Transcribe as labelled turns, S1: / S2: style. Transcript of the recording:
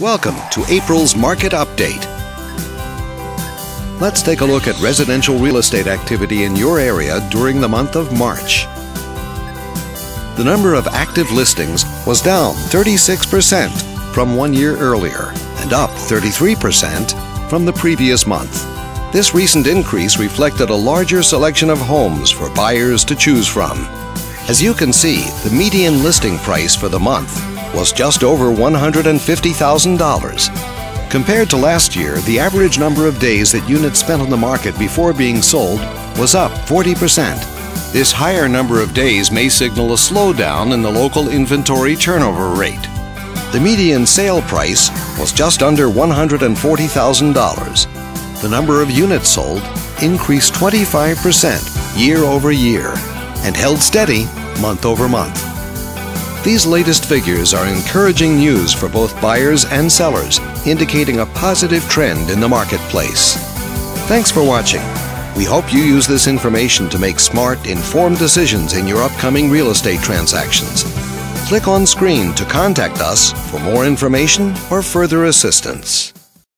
S1: Welcome to April's Market Update. Let's take a look at residential real estate activity in your area during the month of March. The number of active listings was down 36% from one year earlier and up 33% from the previous month. This recent increase reflected a larger selection of homes for buyers to choose from. As you can see, the median listing price for the month was just over $150,000. Compared to last year, the average number of days that units spent on the market before being sold was up 40%. This higher number of days may signal a slowdown in the local inventory turnover rate. The median sale price was just under $140,000. The number of units sold increased 25% year over year and held steady month over month. These latest figures are encouraging news for both buyers and sellers, indicating a positive trend in the marketplace. Thanks for watching. We hope you use this information to make smart, informed decisions in your upcoming real estate transactions. Click on screen to contact us for more information or further assistance.